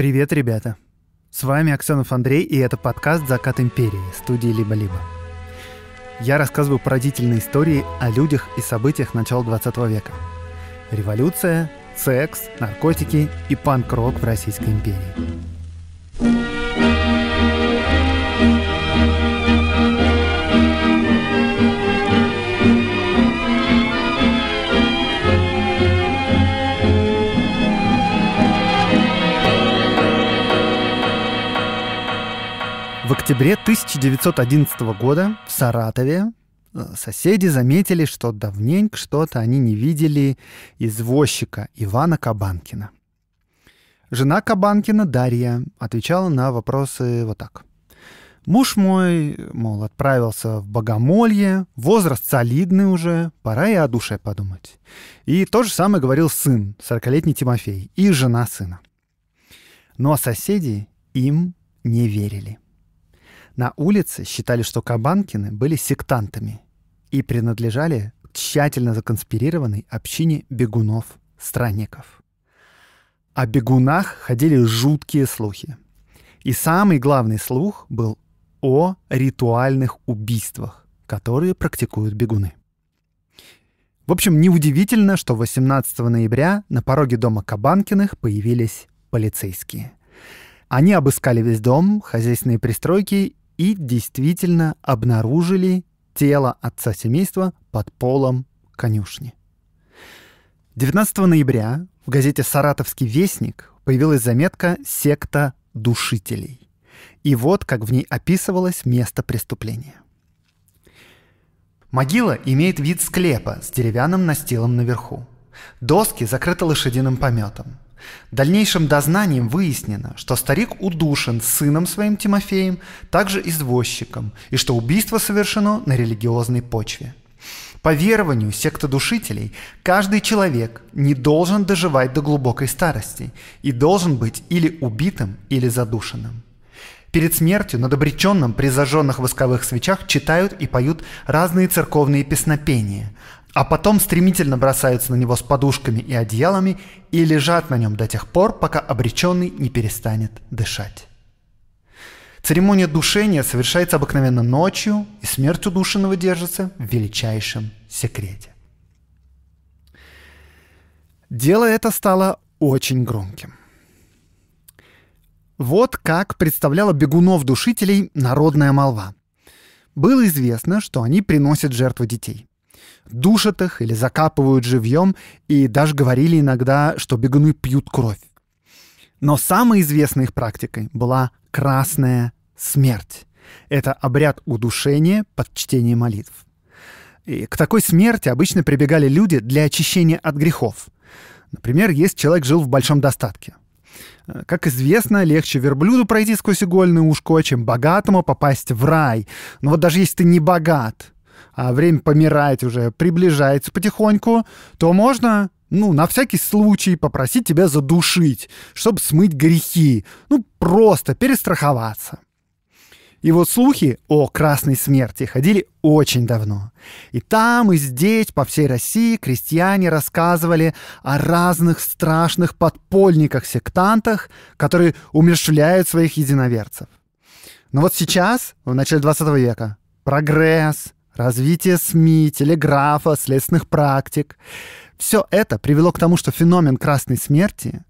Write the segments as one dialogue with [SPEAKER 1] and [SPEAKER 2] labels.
[SPEAKER 1] Привет, ребята! С вами Аксенов Андрей, и это подкаст «Закат империи» студии «Либо-либо». Я рассказываю поразительные истории о людях и событиях начала 20 века. Революция, секс, наркотики и панк-рок в Российской империи. Октябре 1911 года в Саратове э, соседи заметили, что давненько что-то они не видели извозчика Ивана Кабанкина. Жена Кабанкина, Дарья, отвечала на вопросы вот так. Муж мой, мол, отправился в богомолье, возраст солидный уже, пора и о душе подумать. И то же самое говорил сын, 40-летний Тимофей, и жена сына. Но соседи им не верили. На улице считали, что Кабанкины были сектантами и принадлежали тщательно законспирированной общине бегунов-странников. О бегунах ходили жуткие слухи. И самый главный слух был о ритуальных убийствах, которые практикуют бегуны. В общем, неудивительно, что 18 ноября на пороге дома Кабанкиных появились полицейские. Они обыскали весь дом, хозяйственные пристройки и действительно обнаружили тело отца семейства под полом конюшни. 19 ноября в газете «Саратовский вестник» появилась заметка «Секта душителей». И вот как в ней описывалось место преступления. Могила имеет вид склепа с деревянным настилом наверху. Доски закрыты лошадиным пометом. Дальнейшим дознанием выяснено, что старик удушен сыном своим Тимофеем, также извозчиком, и что убийство совершено на религиозной почве. По верованию секты душителей, каждый человек не должен доживать до глубокой старости и должен быть или убитым, или задушенным. Перед смертью над обреченным при зажженных восковых свечах читают и поют разные церковные песнопения, а потом стремительно бросаются на него с подушками и одеялами и лежат на нем до тех пор, пока обреченный не перестанет дышать. Церемония душения совершается обыкновенно ночью, и смерть удушенного держится в величайшем секрете. Дело это стало очень громким. Вот как представляла бегунов-душителей народная молва. Было известно, что они приносят жертву детей душат их или закапывают живьем, и даже говорили иногда, что бегуны пьют кровь. Но самой известной их практикой была красная смерть. Это обряд удушения под чтение молитв. И к такой смерти обычно прибегали люди для очищения от грехов. Например, если человек жил в большом достатке. Как известно, легче верблюду пройти сквозь игольное ушко, чем богатому попасть в рай. Но вот даже если ты не богат, время помирать уже приближается потихоньку, то можно ну, на всякий случай попросить тебя задушить, чтобы смыть грехи. Ну, просто перестраховаться. И вот слухи о красной смерти ходили очень давно. И там, и здесь, по всей России, крестьяне рассказывали о разных страшных подпольниках-сектантах, которые умерщвляют своих единоверцев. Но вот сейчас, в начале 20 века, прогресс, развитие СМИ, телеграфа, следственных практик. Все это привело к тому, что феномен красной смерти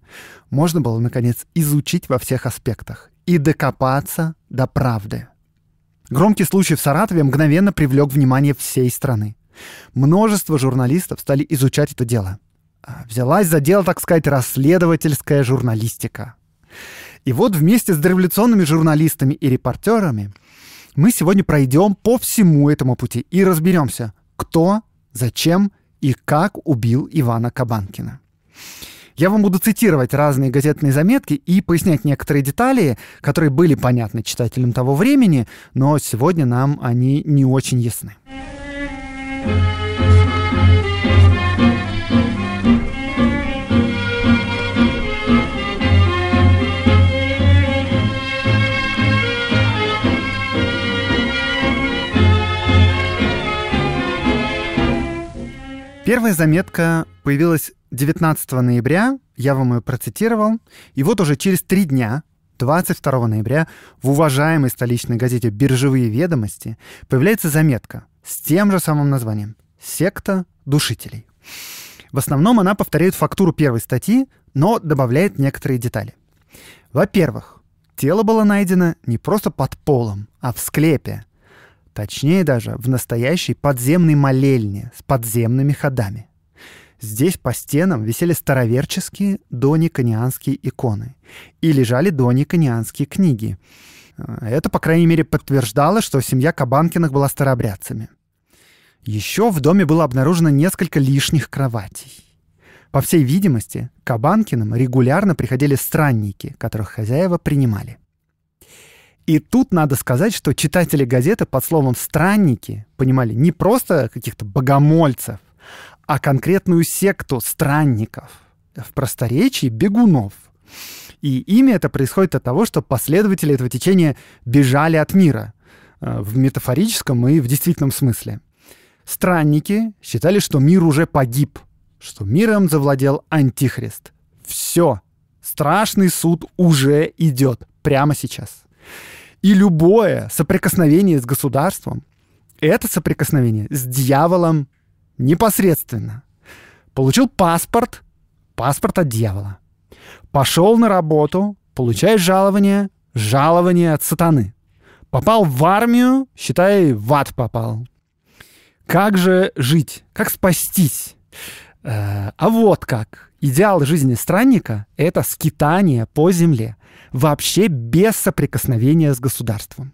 [SPEAKER 1] можно было, наконец, изучить во всех аспектах и докопаться до правды. Громкий случай в Саратове мгновенно привлек внимание всей страны. Множество журналистов стали изучать это дело. А, взялась за дело, так сказать, расследовательская журналистика. И вот вместе с дореволюционными журналистами и репортерами мы сегодня пройдем по всему этому пути и разберемся, кто, зачем и как убил Ивана Кабанкина. Я вам буду цитировать разные газетные заметки и пояснять некоторые детали, которые были понятны читателям того времени, но сегодня нам они не очень ясны. Первая заметка появилась 19 ноября я вам ее процитировал. И вот уже через три дня 22 ноября в уважаемой столичной газете «Биржевые ведомости» появляется заметка с тем же самым названием «Секта душителей». В основном она повторяет фактуру первой статьи, но добавляет некоторые детали. Во-первых, тело было найдено не просто под полом, а в склепе. Точнее даже в настоящей подземной молельне с подземными ходами. Здесь по стенам висели староверческие дониконианские иконы и лежали дониконианские книги. Это, по крайней мере, подтверждало, что семья Кабанкиных была старообрядцами. Еще в доме было обнаружено несколько лишних кроватей. По всей видимости, Кабанкиным регулярно приходили странники, которых хозяева принимали. И тут надо сказать, что читатели газеты под словом «странники» понимали не просто каких-то богомольцев, а конкретную секту странников, в просторечии бегунов. И имя это происходит от того, что последователи этого течения бежали от мира э, в метафорическом и в действительном смысле. Странники считали, что мир уже погиб, что миром завладел Антихрист. Все, страшный суд уже идет прямо сейчас. И любое соприкосновение с государством — это соприкосновение с дьяволом непосредственно. Получил паспорт, паспорт от дьявола. Пошел на работу, получаешь жалование, жалование от сатаны. Попал в армию, считай, в ад попал. Как же жить? Как спастись? Э, а вот как. Идеал жизни странника — это скитание по земле, вообще без соприкосновения с государством.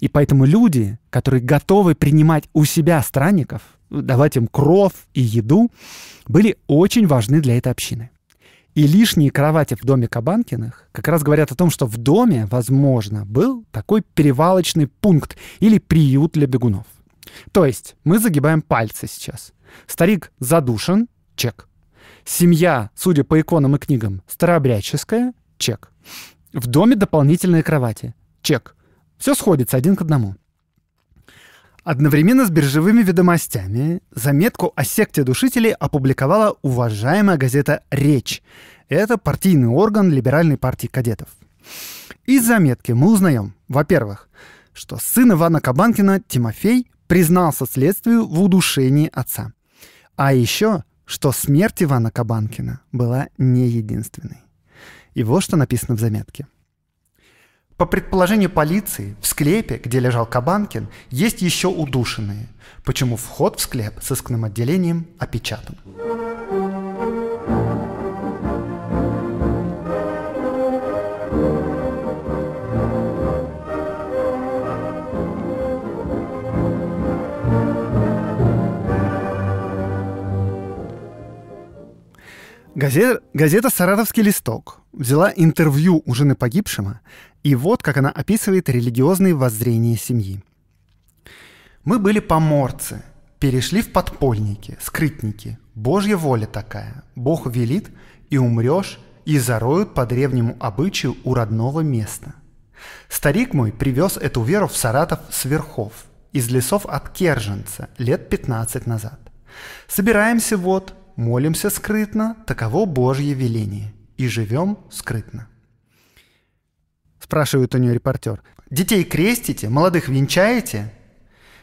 [SPEAKER 1] И поэтому люди, которые готовы принимать у себя странников, давать им кров и еду, были очень важны для этой общины. И лишние кровати в доме Кабанкиных как раз говорят о том, что в доме, возможно, был такой перевалочный пункт или приют для бегунов. То есть мы загибаем пальцы сейчас. Старик задушен, чек. Семья, судя по иконам и книгам, старообрядческая, чек. В доме дополнительные кровати, чек. Все сходится один к одному. Одновременно с биржевыми ведомостями заметку о секте душителей опубликовала уважаемая газета «Речь». Это партийный орган либеральной партии кадетов. Из заметки мы узнаем, во-первых, что сын Ивана Кабанкина, Тимофей, признался следствию в удушении отца. А еще, что смерть Ивана Кабанкина была не единственной. И вот что написано в заметке. По предположению полиции, в склепе, где лежал Кабанкин, есть еще удушенные, почему вход в склеп с искным отделением опечатан. Газета, газета «Саратовский листок» взяла интервью у жены погибшего, и вот как она описывает религиозные воззрения семьи. «Мы были поморцы, перешли в подпольники, скрытники. Божья воля такая. Бог велит, и умрешь, и зароют по древнему обычаю у родного места. Старик мой привез эту веру в Саратов с верхов, из лесов от Керженца, лет 15 назад. Собираемся вот, молимся скрытно, таково Божье веление, и живем скрытно. Спрашивает у нее репортер. Детей крестите, молодых венчаете?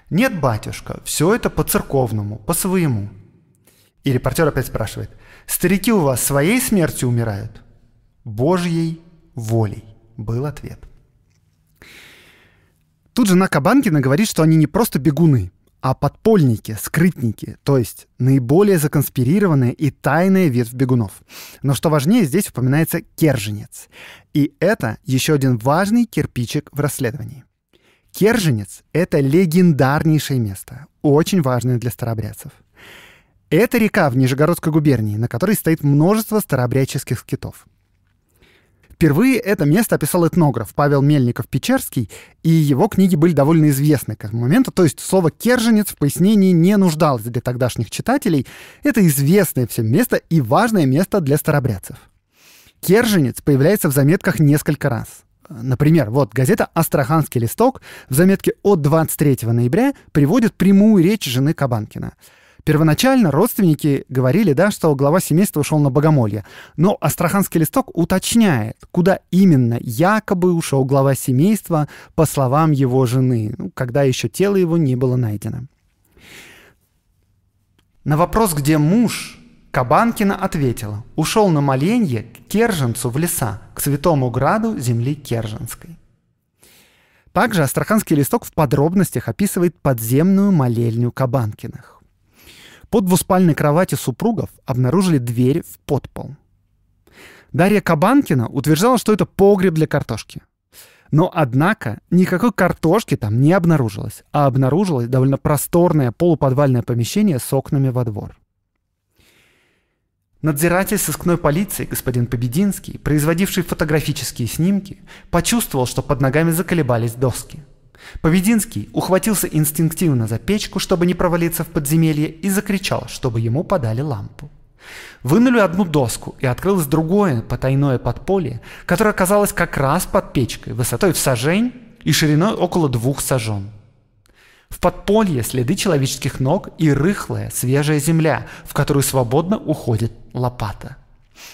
[SPEAKER 1] Нет, батюшка, все это по-церковному, по-своему. И репортер опять спрашивает. Старики у вас своей смертью умирают? Божьей волей, был ответ. Тут жена Кабанкина говорит, что они не просто бегуны, а подпольники, скрытники, то есть наиболее законспирированная и тайная ветвь бегунов. Но что важнее, здесь упоминается Керженец. И это еще один важный кирпичик в расследовании. Керженец — это легендарнейшее место, очень важное для старообрядцев. Это река в Нижегородской губернии, на которой стоит множество старообрядческих скитов. Впервые это место описал этнограф Павел Мельников-Печерский, и его книги были довольно известны к этому моменту, то есть слово «керженец» в пояснении не нуждалось для тогдашних читателей. Это известное всем место и важное место для старобрядцев. Керженец появляется в заметках несколько раз. Например, вот газета «Астраханский листок» в заметке от 23 ноября приводит прямую речь жены Кабанкина. Первоначально родственники говорили, да, что глава семейства ушел на богомолье. Но Астраханский листок уточняет, куда именно якобы ушел глава семейства, по словам его жены, ну, когда еще тело его не было найдено. На вопрос, где муж, Кабанкина ответила, ушел на моленье к Керженцу в леса, к святому граду земли Керженской. Также Астраханский листок в подробностях описывает подземную молельню Кабанкиных. Под двуспальной кровати супругов обнаружили дверь в подпол. Дарья Кабанкина утверждала, что это погреб для картошки. Но, однако, никакой картошки там не обнаружилось, а обнаружилось довольно просторное полуподвальное помещение с окнами во двор. Надзиратель сыскной полиции, господин Побединский, производивший фотографические снимки, почувствовал, что под ногами заколебались доски – Повединский ухватился инстинктивно за печку, чтобы не провалиться в подземелье, и закричал, чтобы ему подали лампу. Вынули одну доску, и открылось другое потайное подполье, которое оказалось как раз под печкой, высотой в сажень и шириной около двух сажен. В подполье следы человеческих ног и рыхлая, свежая земля, в которую свободно уходит лопата.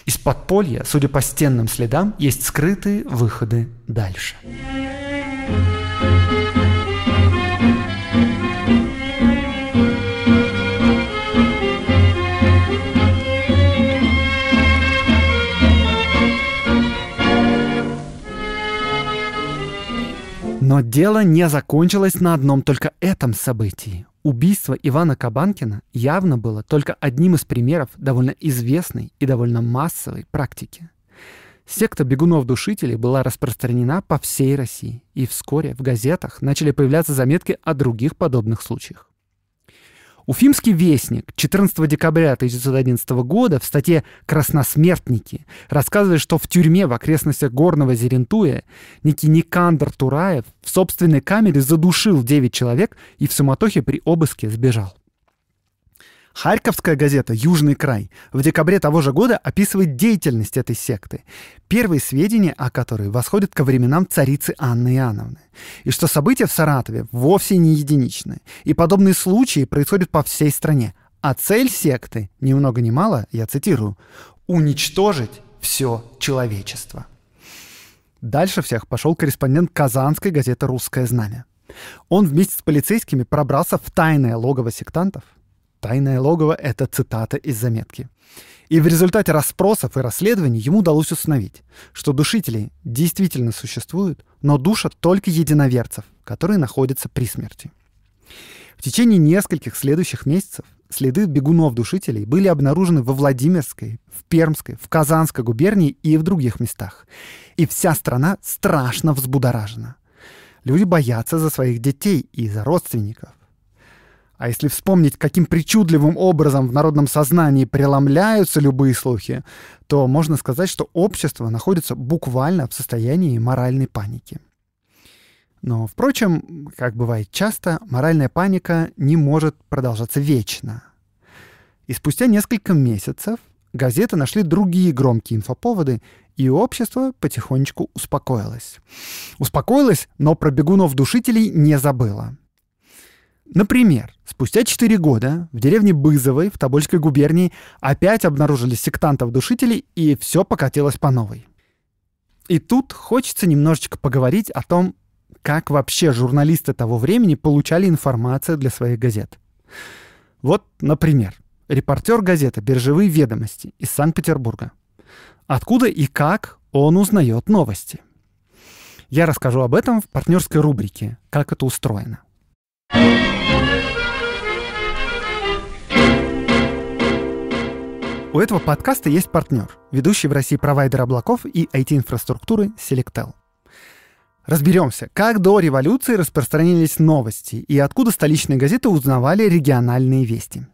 [SPEAKER 1] Из подполья, судя по стенным следам, есть скрытые выходы дальше. Но дело не закончилось на одном только этом событии. Убийство Ивана Кабанкина явно было только одним из примеров довольно известной и довольно массовой практики. Секта бегунов-душителей была распространена по всей России, и вскоре в газетах начали появляться заметки о других подобных случаях. Уфимский вестник 14 декабря 1911 года в статье «Красносмертники» рассказывает, что в тюрьме в окрестностях Горного Зерентуя некий Никандр Тураев в собственной камере задушил 9 человек и в суматохе при обыске сбежал. Харьковская газета «Южный край» в декабре того же года описывает деятельность этой секты, первые сведения о которой восходят ко временам царицы Анны Иоанновны, и что события в Саратове вовсе не единичны, и подобные случаи происходят по всей стране. А цель секты, ни много ни мало, я цитирую, «уничтожить все человечество». Дальше всех пошел корреспондент казанской газеты «Русское знамя». Он вместе с полицейскими пробрался в тайное логово сектантов, Тайное логово — это цитата из заметки. И в результате расспросов и расследований ему удалось установить, что душители действительно существуют, но душат только единоверцев, которые находятся при смерти. В течение нескольких следующих месяцев следы бегунов-душителей были обнаружены во Владимирской, в Пермской, в Казанской губернии и в других местах. И вся страна страшно взбудоражена. Люди боятся за своих детей и за родственников. А если вспомнить, каким причудливым образом в народном сознании преломляются любые слухи, то можно сказать, что общество находится буквально в состоянии моральной паники. Но, впрочем, как бывает часто, моральная паника не может продолжаться вечно. И спустя несколько месяцев газеты нашли другие громкие инфоповоды, и общество потихонечку успокоилось. Успокоилось, но про бегунов-душителей не забыло. Например, спустя 4 года в деревне Бызовой в Тобольской губернии опять обнаружили сектантов-душителей, и все покатилось по новой. И тут хочется немножечко поговорить о том, как вообще журналисты того времени получали информацию для своих газет. Вот, например, репортер газеты «Биржевые ведомости» из Санкт-Петербурга. Откуда и как он узнает новости? Я расскажу об этом в партнерской рубрике «Как это устроено». У этого подкаста есть партнер, ведущий в России провайдер облаков и IT-инфраструктуры Selectel. Разберемся, как до революции распространились новости и откуда столичные газеты узнавали региональные вести.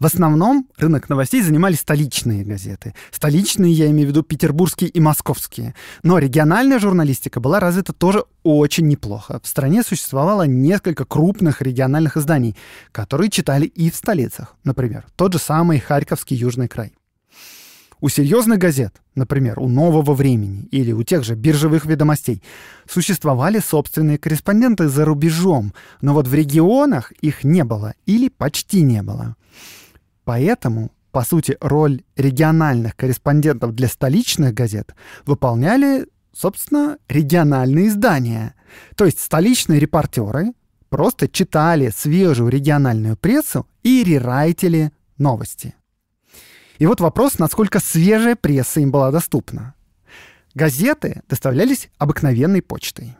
[SPEAKER 1] В основном рынок новостей занимали столичные газеты. Столичные, я имею в виду петербургские и московские. Но региональная журналистика была развита тоже очень неплохо. В стране существовало несколько крупных региональных изданий, которые читали и в столицах. Например, тот же самый Харьковский Южный край. У серьезных газет, например, у «Нового времени» или у тех же биржевых ведомостей, существовали собственные корреспонденты за рубежом, но вот в регионах их не было или почти не было. Поэтому, по сути, роль региональных корреспондентов для столичных газет выполняли, собственно, региональные издания. То есть столичные репортеры просто читали свежую региональную прессу и рерайтили новости. И вот вопрос, насколько свежая пресса им была доступна. Газеты доставлялись обыкновенной почтой.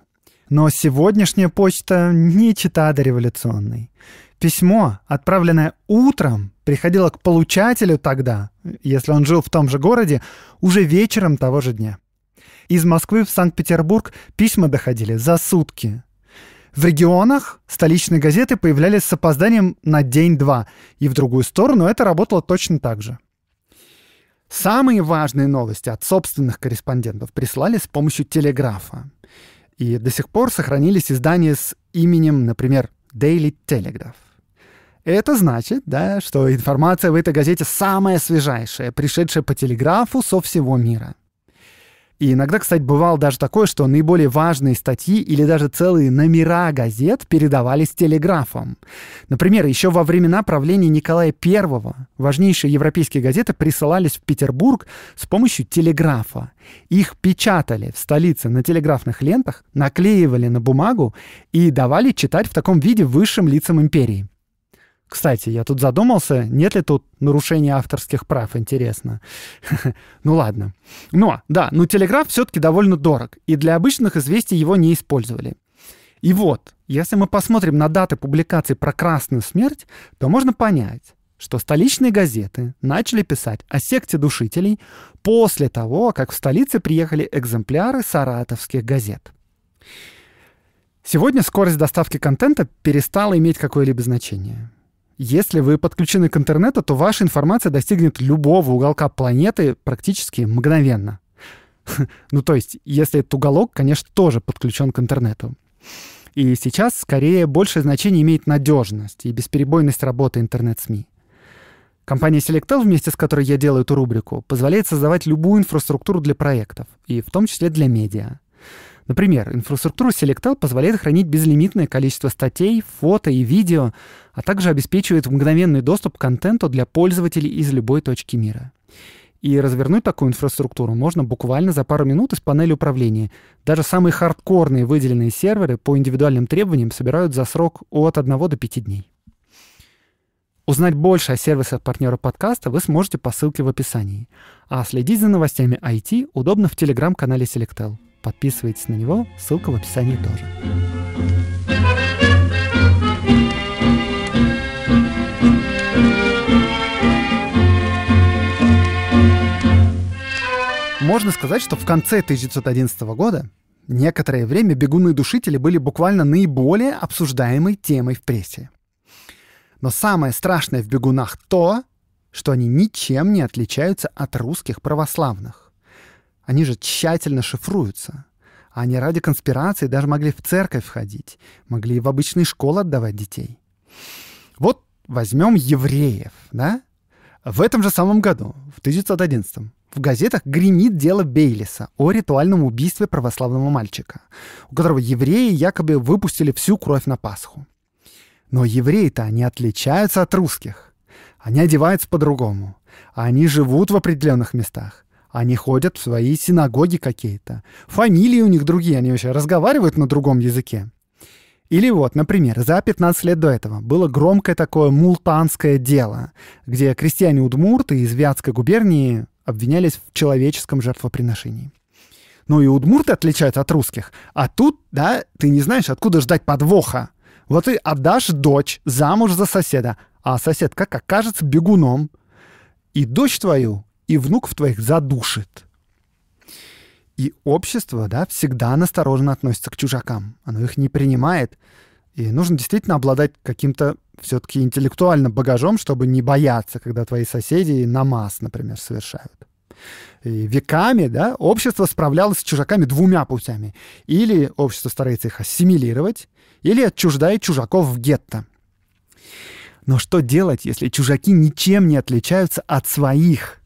[SPEAKER 1] Но сегодняшняя почта не чита дореволюционной. Письмо, отправленное утром, приходило к получателю тогда, если он жил в том же городе, уже вечером того же дня. Из Москвы в Санкт-Петербург письма доходили за сутки. В регионах столичные газеты появлялись с опозданием на день-два, и в другую сторону это работало точно так же. Самые важные новости от собственных корреспондентов прислали с помощью телеграфа. И до сих пор сохранились издания с именем, например, Daily Telegraph. Это значит, да, что информация в этой газете самая свежайшая, пришедшая по телеграфу со всего мира. И иногда, кстати, бывало даже такое, что наиболее важные статьи или даже целые номера газет передавались телеграфом. Например, еще во времена правления Николая I важнейшие европейские газеты присылались в Петербург с помощью телеграфа. Их печатали в столице на телеграфных лентах, наклеивали на бумагу и давали читать в таком виде высшим лицам империи. Кстати, я тут задумался, нет ли тут нарушения авторских прав, интересно. ну ладно. Но, да, но телеграф все-таки довольно дорог, и для обычных известий его не использовали. И вот, если мы посмотрим на даты публикаций про Красную смерть, то можно понять, что столичные газеты начали писать о секте душителей после того, как в столице приехали экземпляры саратовских газет. Сегодня скорость доставки контента перестала иметь какое-либо значение. Если вы подключены к интернету, то ваша информация достигнет любого уголка планеты практически мгновенно. Ну, то есть, если этот уголок, конечно, тоже подключен к интернету. И сейчас скорее большее значение имеет надежность и бесперебойность работы интернет-СМИ. Компания Selectel, вместе с которой я делаю эту рубрику, позволяет создавать любую инфраструктуру для проектов, и в том числе для медиа. Например, инфраструктура Selectel позволяет хранить безлимитное количество статей, фото и видео, а также обеспечивает мгновенный доступ к контенту для пользователей из любой точки мира. И развернуть такую инфраструктуру можно буквально за пару минут из панели управления. Даже самые хардкорные выделенные серверы по индивидуальным требованиям собирают за срок от 1 до 5 дней. Узнать больше о сервисах партнера подкаста вы сможете по ссылке в описании. А следить за новостями IT удобно в телеграм-канале Selectel. Подписывайтесь на него, ссылка в описании тоже. Можно сказать, что в конце 1911 года некоторое время бегуны-душители были буквально наиболее обсуждаемой темой в прессе. Но самое страшное в бегунах то, что они ничем не отличаются от русских православных. Они же тщательно шифруются. Они ради конспирации даже могли в церковь входить, могли в обычные школы отдавать детей. Вот возьмем евреев, да? В этом же самом году, в 1911 в газетах гремит дело Бейлиса о ритуальном убийстве православного мальчика, у которого евреи якобы выпустили всю кровь на Пасху. Но евреи-то они отличаются от русских. Они одеваются по-другому. Они живут в определенных местах. Они ходят в свои синагоги какие-то. Фамилии у них другие, они вообще разговаривают на другом языке. Или вот, например, за 15 лет до этого было громкое такое мултанское дело, где крестьяне-удмурты из Вятской губернии обвинялись в человеческом жертвоприношении. Ну и удмурты отличаются от русских. А тут, да, ты не знаешь, откуда ждать подвоха. Вот ты отдашь дочь замуж за соседа, а сосед как окажется бегуном, и дочь твою и внуков твоих задушит. И общество, да, всегда настороженно относится к чужакам. Оно их не принимает. И нужно действительно обладать каким-то все-таки интеллектуальным багажом, чтобы не бояться, когда твои соседи намаз, например, совершают. И веками да, общество справлялось с чужаками двумя путями. Или общество старается их ассимилировать, или отчуждает чужаков в гетто. Но что делать, если чужаки ничем не отличаются от своих?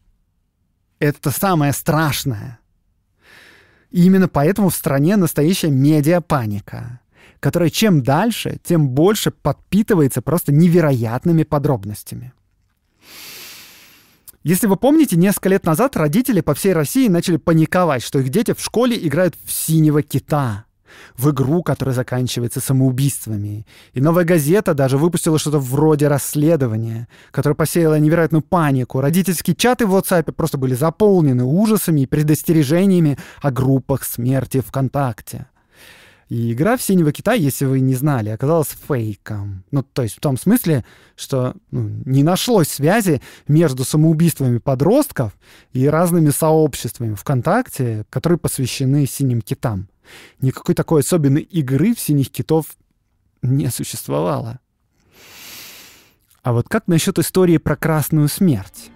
[SPEAKER 1] Это самое страшное. И именно поэтому в стране настоящая медиапаника, которая чем дальше, тем больше подпитывается просто невероятными подробностями. Если вы помните, несколько лет назад родители по всей России начали паниковать, что их дети в школе играют в синего кита в игру, которая заканчивается самоубийствами. И новая газета даже выпустила что-то вроде расследования, которое посеяло невероятную панику. Родительские чаты в WhatsApp просто были заполнены ужасами и предостережениями о группах смерти ВКонтакте. И игра в «Синего кита», если вы не знали, оказалась фейком. Ну, то есть в том смысле, что ну, не нашлось связи между самоубийствами подростков и разными сообществами ВКонтакте, которые посвящены «Синим китам». Никакой такой особенной игры в «Синих китов» не существовало. А вот как насчет истории про Красную Смерть?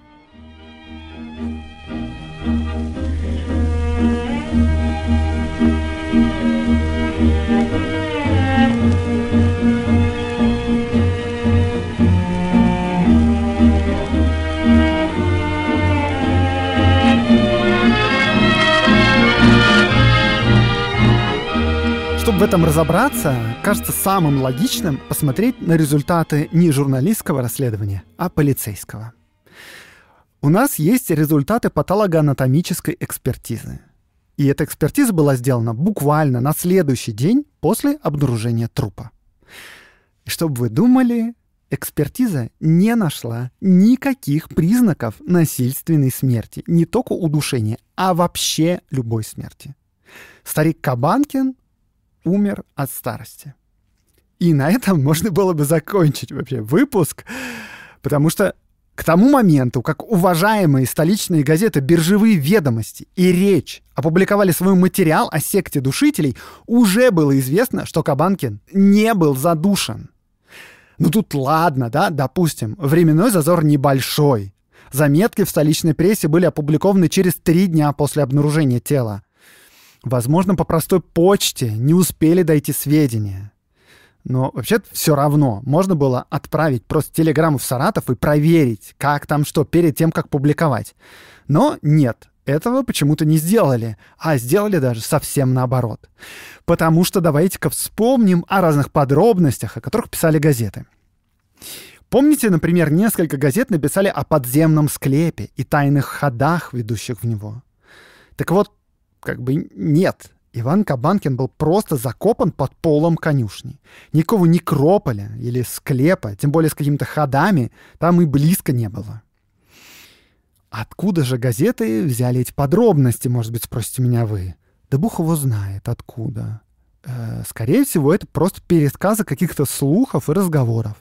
[SPEAKER 1] Чтобы в этом разобраться, кажется самым логичным посмотреть на результаты не журналистского расследования, а полицейского. У нас есть результаты патологоанатомической экспертизы. И эта экспертиза была сделана буквально на следующий день после обнаружения трупа. И чтобы вы думали, экспертиза не нашла никаких признаков насильственной смерти, не только удушения, а вообще любой смерти. Старик Кабанкин умер от старости. И на этом можно было бы закончить вообще выпуск, потому что к тому моменту, как уважаемые столичные газеты «Биржевые ведомости» и «Речь» опубликовали свой материал о секте душителей, уже было известно, что Кабанкин не был задушен. Ну тут ладно, да, допустим, временной зазор небольшой. Заметки в столичной прессе были опубликованы через три дня после обнаружения тела. Возможно, по простой почте не успели дойти сведения. Но вообще все равно можно было отправить просто телеграмму в Саратов и проверить, как там что, перед тем, как публиковать. Но нет, этого почему-то не сделали, а сделали даже совсем наоборот. Потому что давайте-ка вспомним о разных подробностях, о которых писали газеты. Помните, например, несколько газет написали о подземном склепе и тайных ходах, ведущих в него? Так вот, как бы нет. Иван Кабанкин был просто закопан под полом конюшни. Никакого некрополя или склепа, тем более с какими-то ходами, там и близко не было. Откуда же газеты взяли эти подробности, может быть, спросите меня вы? Да Бух его знает, откуда. Э, скорее всего, это просто пересказы каких-то слухов и разговоров.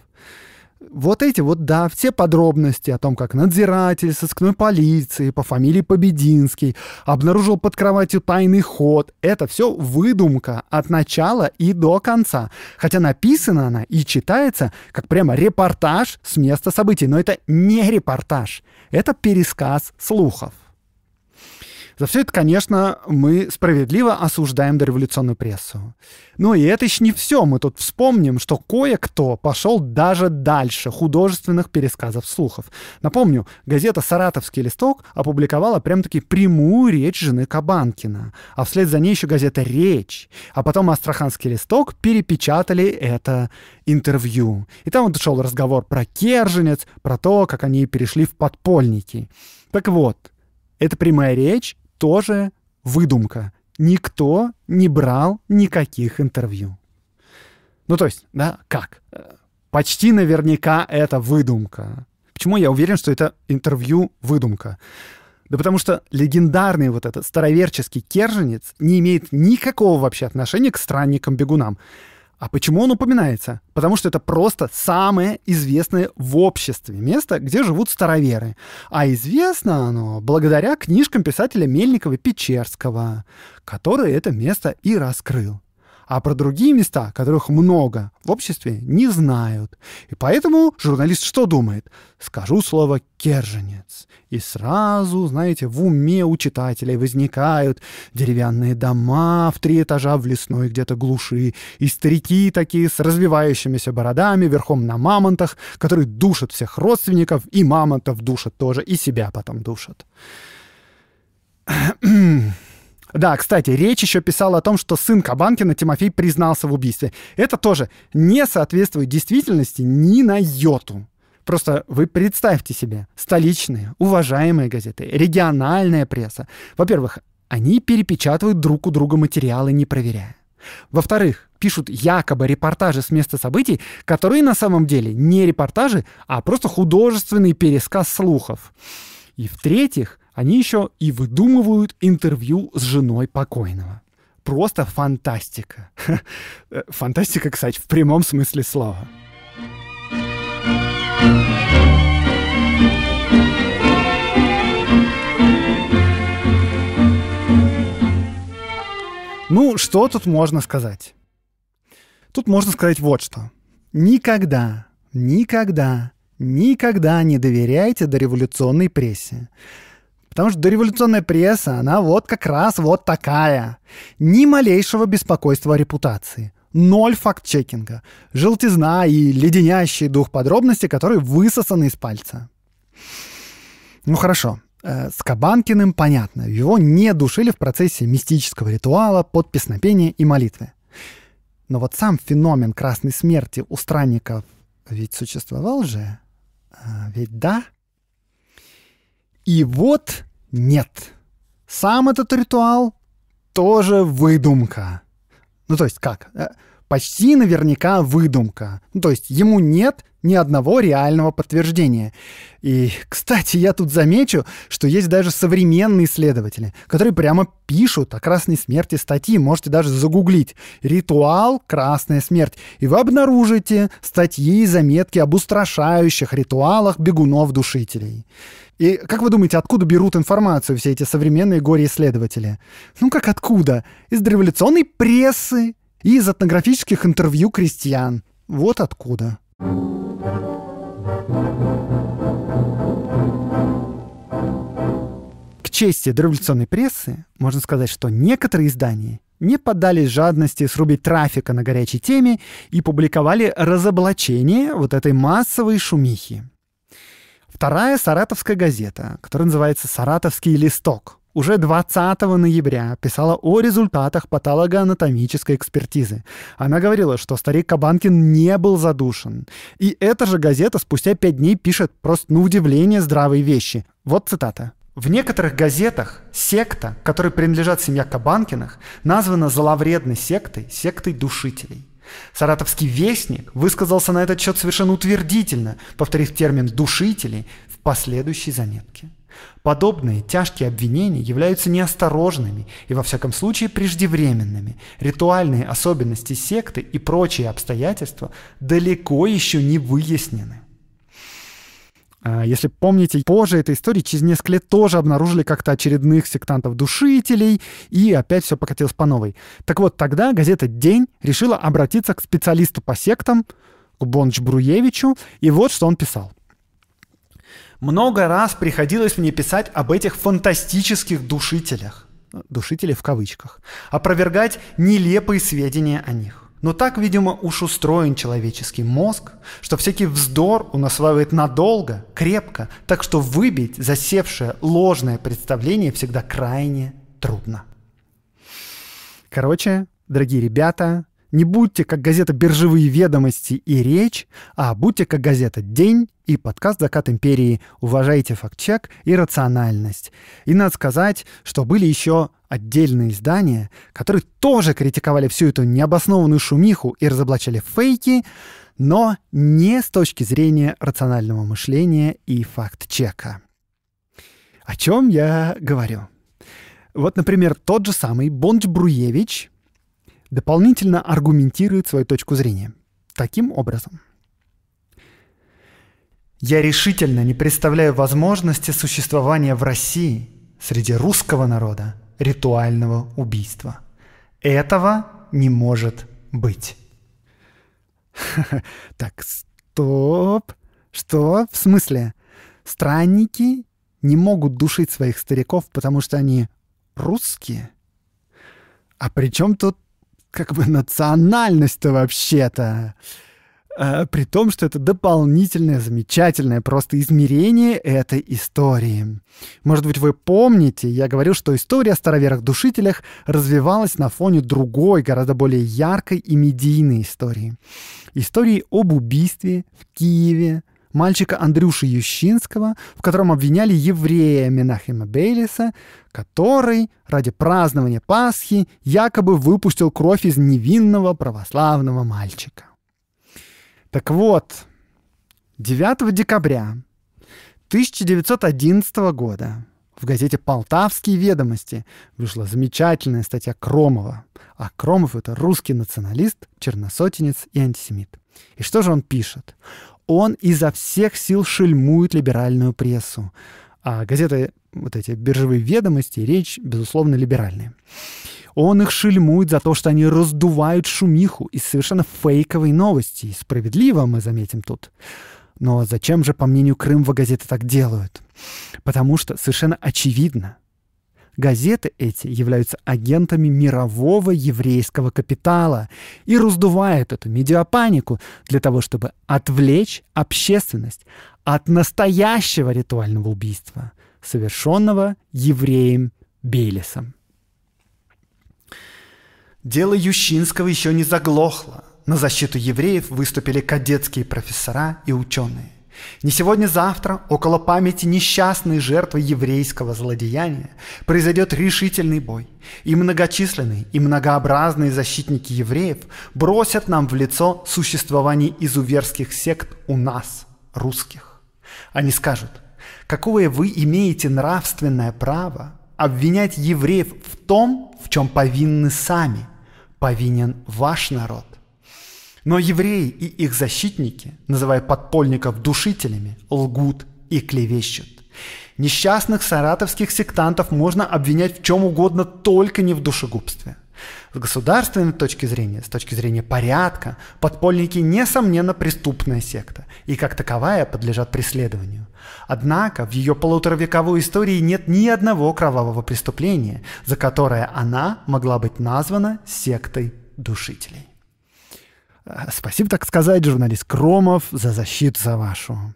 [SPEAKER 1] Вот эти вот, да, все подробности о том, как надзиратель сыскной полиции по фамилии Побединский обнаружил под кроватью тайный ход, это все выдумка от начала и до конца. Хотя написана она и читается как прямо репортаж с места событий. Но это не репортаж, это пересказ слухов. За все это, конечно, мы справедливо осуждаем дореволюционную прессу. Ну и это еще не все. Мы тут вспомним, что кое-кто пошел даже дальше художественных пересказов слухов. Напомню, газета «Саратовский листок» опубликовала прям-таки прямую речь жены Кабанкина. А вслед за ней еще газета «Речь». А потом «Астраханский листок» перепечатали это интервью. И там вот шел разговор про Керженец, про то, как они перешли в подпольники. Так вот, это прямая речь тоже выдумка. Никто не брал никаких интервью. Ну, то есть, да, как? Почти наверняка это выдумка. Почему я уверен, что это интервью выдумка? Да потому что легендарный вот этот староверческий керженец не имеет никакого вообще отношения к странникам-бегунам. А почему он упоминается? Потому что это просто самое известное в обществе место, где живут староверы. А известно оно благодаря книжкам писателя Мельникова-Печерского, который это место и раскрыл а про другие места, которых много, в обществе не знают. И поэтому журналист что думает? Скажу слово «керженец». И сразу, знаете, в уме у читателей возникают деревянные дома в три этажа в лесной где-то глуши, и старики такие с развивающимися бородами, верхом на мамонтах, которые душат всех родственников, и мамонтов душат тоже, и себя потом душат. Да, кстати, речь еще писала о том, что сын Кабанкина Тимофей признался в убийстве. Это тоже не соответствует действительности ни на йоту. Просто вы представьте себе, столичные, уважаемые газеты, региональная пресса. Во-первых, они перепечатывают друг у друга материалы, не проверяя. Во-вторых, пишут якобы репортажи с места событий, которые на самом деле не репортажи, а просто художественный пересказ слухов. И в-третьих, они еще и выдумывают интервью с женой покойного. Просто фантастика. Фантастика, кстати, в прямом смысле слова. Ну, что тут можно сказать? Тут можно сказать вот что. Никогда, никогда, никогда не доверяйте дореволюционной прессе. Потому что дореволюционная пресса, она вот как раз вот такая. Ни малейшего беспокойства о репутации. Ноль факт-чекинга. Желтизна и леденящий дух подробностей, которые высосаны из пальца. Ну хорошо, э, с Кабанкиным понятно. Его не душили в процессе мистического ритуала под песнопение и молитвы. Но вот сам феномен красной смерти у странников ведь существовал же. А, ведь да? И вот нет. Сам этот ритуал тоже выдумка. Ну, то есть как? Почти наверняка выдумка. Ну, то есть ему нет ни одного реального подтверждения. И, кстати, я тут замечу, что есть даже современные исследователи, которые прямо пишут о красной смерти статьи, можете даже загуглить «Ритуал «Красная смерть», и вы обнаружите статьи и заметки об устрашающих ритуалах бегунов-душителей. И как вы думаете, откуда берут информацию все эти современные горе-исследователи? Ну как откуда? Из дореволюционной прессы и из этнографических интервью крестьян. Вот откуда. К чести дореволюционной прессы можно сказать, что некоторые издания не поддались жадности срубить трафика на горячей теме и публиковали разоблачение вот этой массовой шумихи. Вторая саратовская газета, которая называется «Саратовский листок», уже 20 ноября писала о результатах патологоанатомической экспертизы. Она говорила, что старик Кабанкин не был задушен. И эта же газета спустя пять дней пишет просто на удивление здравые вещи. Вот цитата. В некоторых газетах секта, которой принадлежат семья Кабанкиных, названа зловредной сектой, сектой душителей. Саратовский вестник высказался на этот счет совершенно утвердительно, повторив термин «душители» в последующей заметке. Подобные тяжкие обвинения являются неосторожными и, во всяком случае, преждевременными. Ритуальные особенности секты и прочие обстоятельства далеко еще не выяснены. А, если помните, позже этой истории через несколько лет тоже обнаружили как-то очередных сектантов-душителей, и опять все покатилось по новой. Так вот, тогда газета «День» решила обратиться к специалисту по сектам, к Бонч Бруевичу, и вот что он писал. Много раз приходилось мне писать об этих фантастических душителях, душители в кавычках, опровергать нелепые сведения о них. Но так, видимо, уж устроен человеческий мозг, что всякий вздор он осваивает надолго, крепко, так что выбить засевшее ложное представление всегда крайне трудно. Короче, дорогие ребята, не будьте как газета «Биржевые ведомости» и «Речь», а будьте как газета «День» и подкаст «Закат империи». Уважайте факт-чек и рациональность. И надо сказать, что были еще отдельные издания, которые тоже критиковали всю эту необоснованную шумиху и разоблачали фейки, но не с точки зрения рационального мышления и факт-чека. О чем я говорю? Вот, например, тот же самый Бонч Бруевич — дополнительно аргументирует свою точку зрения. Таким образом. Я решительно не представляю возможности существования в России среди русского народа ритуального убийства. Этого не может быть. Так, стоп. Что? В смысле? Странники не могут душить своих стариков, потому что они русские? А при чем тут как бы национальность-то вообще-то? э, при том, что это дополнительное, замечательное просто измерение этой истории. Может быть, вы помните, я говорил, что история о староверах-душителях развивалась на фоне другой, гораздо более яркой и медийной истории. Истории об убийстве в Киеве мальчика Андрюши Ющинского, в котором обвиняли еврея Менахима Бейлиса, который ради празднования Пасхи якобы выпустил кровь из невинного православного мальчика. Так вот, 9 декабря 1911 года в газете «Полтавские ведомости» вышла замечательная статья Кромова. А Кромов — это русский националист, черносотенец и антисемит. И что же он пишет? Он изо всех сил шельмует либеральную прессу. А газеты, вот эти биржевые ведомости, речь, безусловно, либеральная. Он их шельмует за то, что они раздувают шумиху из совершенно фейковой новости. И справедливо, мы заметим тут. Но зачем же, по мнению Крымва, газеты так делают? Потому что совершенно очевидно, газеты эти являются агентами мирового еврейского капитала и раздувают эту медиапанику для того, чтобы отвлечь общественность от настоящего ритуального убийства, совершенного евреем Бейлисом. Дело Ющинского еще не заглохло. На защиту евреев выступили кадетские профессора и ученые. Не сегодня-завтра, около памяти несчастной жертвы еврейского злодеяния, произойдет решительный бой, и многочисленные и многообразные защитники евреев бросят нам в лицо существование изуверских сект у нас, русских. Они скажут, какое вы имеете нравственное право обвинять евреев в том, в чем повинны сами – повинен ваш народ. Но евреи и их защитники, называя подпольников душителями, лгут и клевещут. Несчастных саратовских сектантов можно обвинять в чем угодно, только не в душегубстве. С государственной точки зрения, с точки зрения порядка, подпольники, несомненно, преступная секта и как таковая подлежат преследованию. Однако в ее полуторавековой истории нет ни одного кровавого преступления, за которое она могла быть названа сектой душителей. Спасибо, так сказать, журналист Кромов, за защиту за вашу.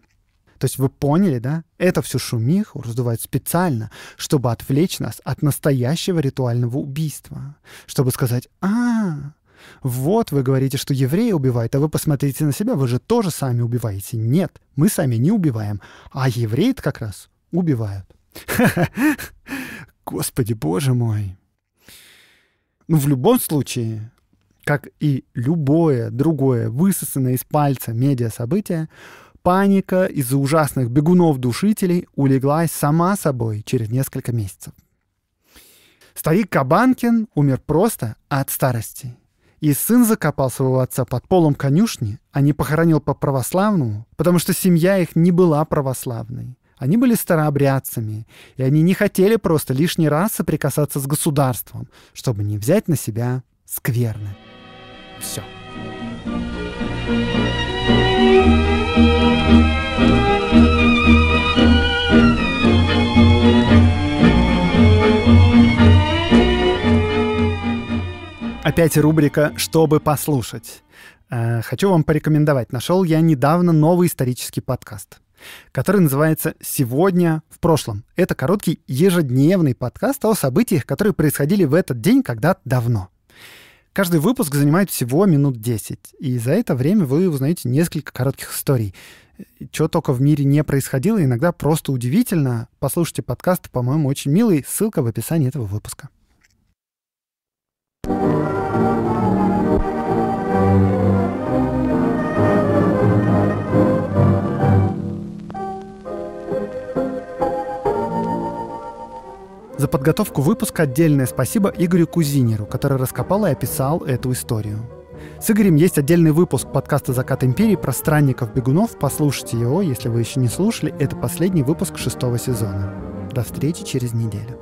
[SPEAKER 1] То есть вы поняли, да? Это всю шумиху раздувают специально, чтобы отвлечь нас от настоящего ритуального убийства. Чтобы сказать, а, вот вы говорите, что евреи убивают, а вы посмотрите на себя, вы же тоже сами убиваете. Нет, мы сами не убиваем, а евреи как раз убивают. Господи, боже мой. Ну, в любом случае, как и любое другое высосанное из пальца медиа-событие, паника из-за ужасных бегунов-душителей улеглась сама собой через несколько месяцев. Старик Кабанкин умер просто от старости. И сын закопал своего отца под полом конюшни, а не похоронил по-православному, потому что семья их не была православной. Они были старообрядцами, и они не хотели просто лишний раз соприкасаться с государством, чтобы не взять на себя скверны. Все. Опять рубрика «Чтобы послушать». Э, хочу вам порекомендовать. Нашел я недавно новый исторический подкаст, который называется «Сегодня в прошлом». Это короткий ежедневный подкаст о событиях, которые происходили в этот день когда-то давно. Каждый выпуск занимает всего минут 10, и за это время вы узнаете несколько коротких историй. Что только в мире не происходило, иногда просто удивительно. Послушайте подкаст, по-моему, очень милый. Ссылка в описании этого выпуска. За подготовку выпуска отдельное спасибо Игорю Кузинеру, который раскопал и описал эту историю. С Игорем есть отдельный выпуск подкаста «Закат империи» про странников-бегунов. Послушайте его, если вы еще не слушали. Это последний выпуск шестого сезона. До встречи через неделю.